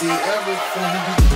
see everything.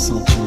something.